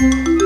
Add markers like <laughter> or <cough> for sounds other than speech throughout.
Música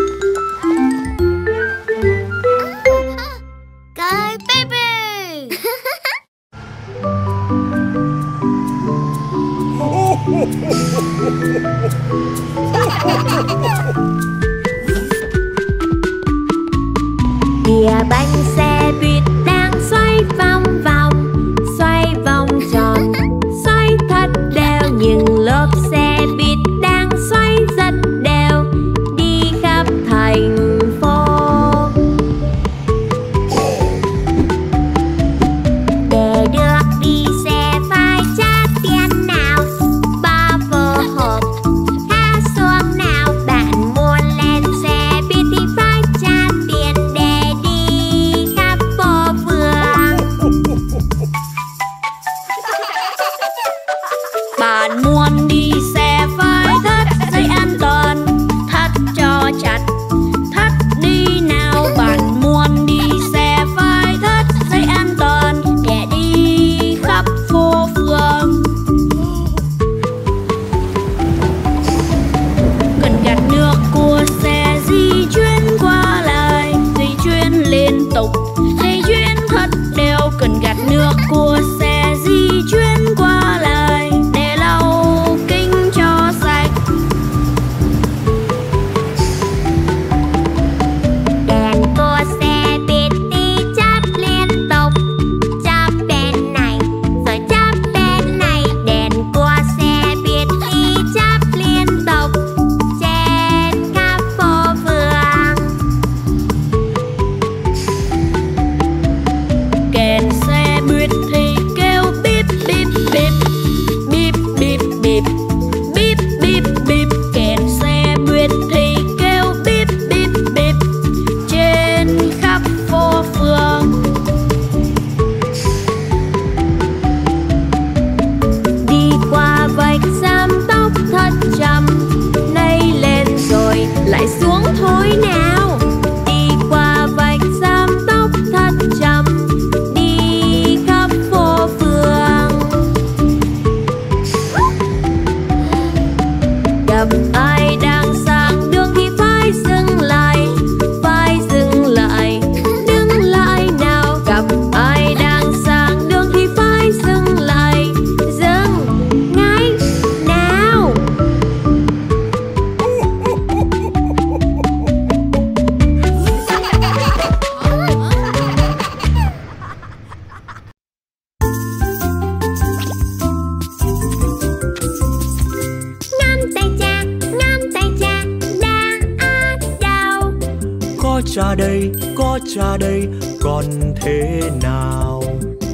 Cha đây có cha đây còn thế nào?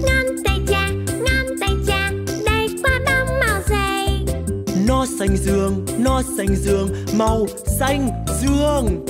Non tay cha, non tay cha, đây qua đông màu dày. Nó xanh dương nó xanh dương màu xanh dương.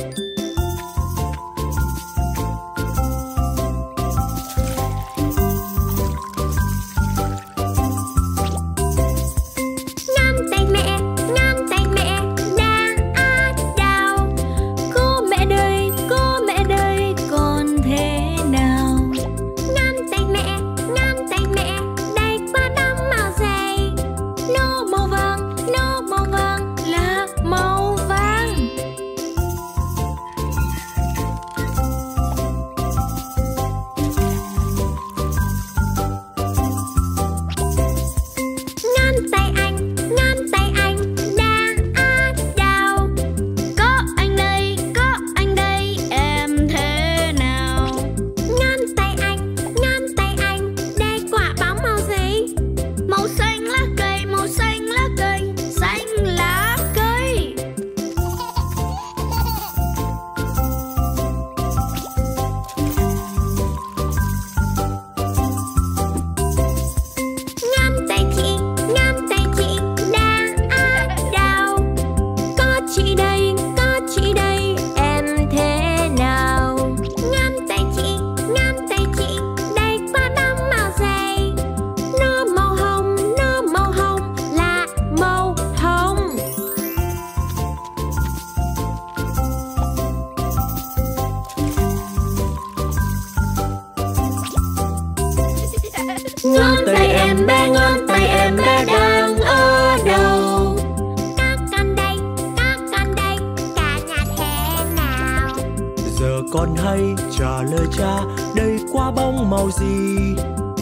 con hay trả lời cha, đây quả bóng màu gì?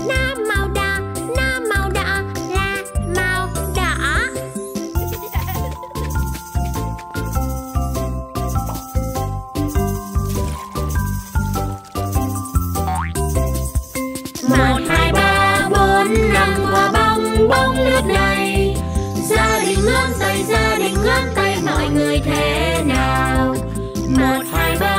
Nam màu đỏ, nam màu đỏ, là màu đỏ. Một, hai, ba, bốn, năm quả bóng bóng nước này. Gia đình ngón tay, gia đình ngón tay, mọi người thế nào? Một, hai, ba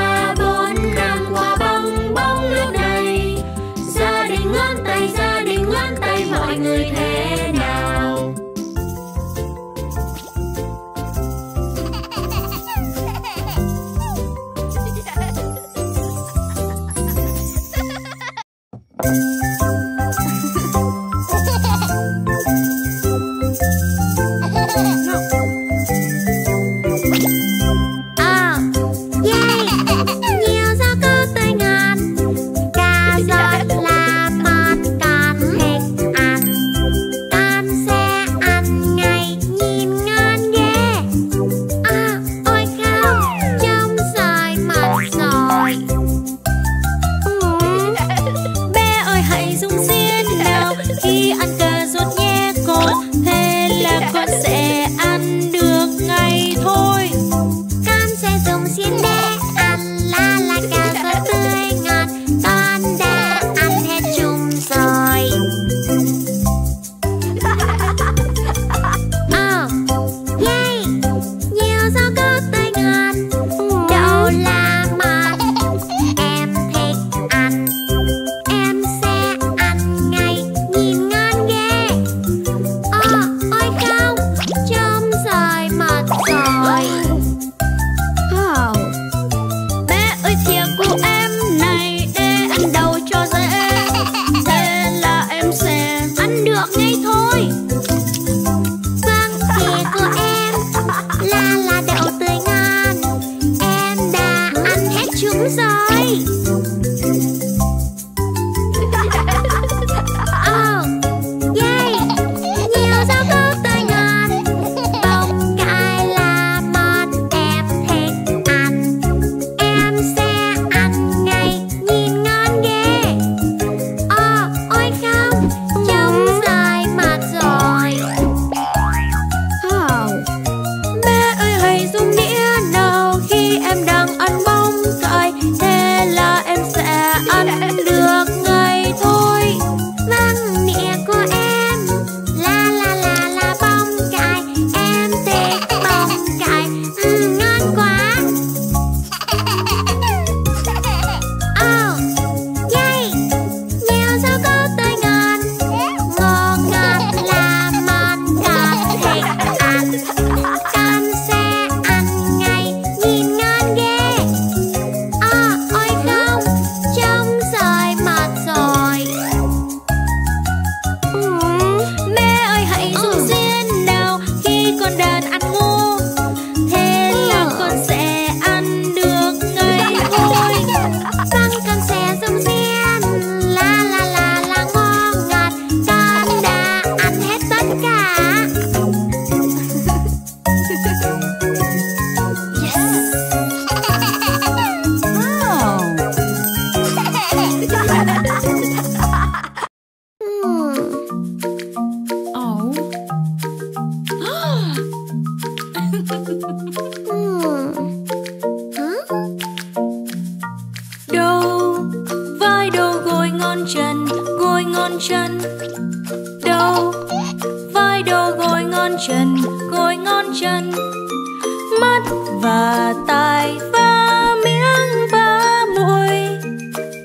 lại pha miếng và muối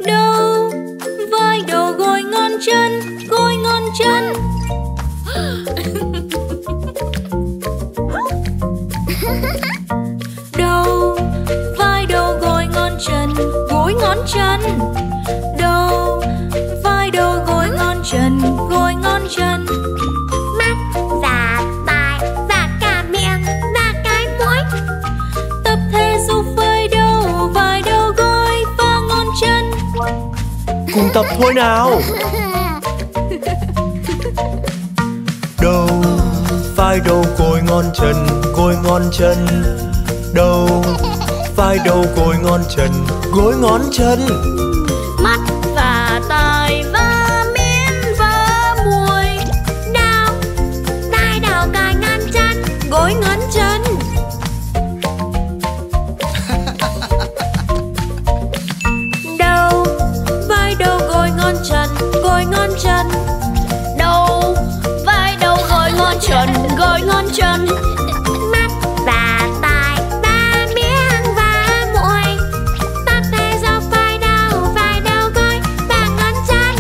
đâu vai đầu gối ngon chân, gối ngon chân. <laughs> Đầu vai đầu gối ngon chân, gối ngón chân. cùng tập thôi nào đầu vai đầu côi ngon chân côi ngon chân đầu vai đầu côi ngon chân gối ngón chân Mắt và tai và miếng và mùi đau tai đào cài ngăn chân gối ngón ngón chân gối ngón chân đầu, vai đầu gối ngón chân gối ngón chân mắt và tai, ba miếng và mũi tóc tay dọc, vai đầu vai đầu gối và ngón chân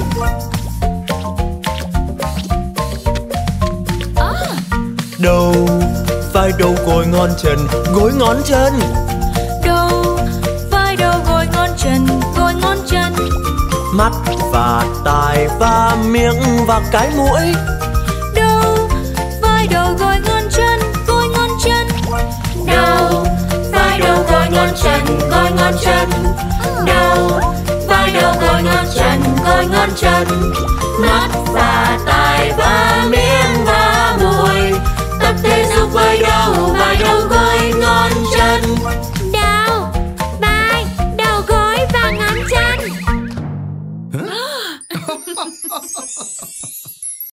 đầu, vai đầu gối ngón chân gối ngón chân. mắt và tai và miệng và cái mũi. Đầu vai đầu gối ngón chân, gối ngón chân. Đầu vai đầu gối ngón chân gối ngón chân. Đầu vai đầu gối ngón chân gối ngón chân. Mắt và tai và miệng và mũi. Tập thể dục vai đầu vai đầu gối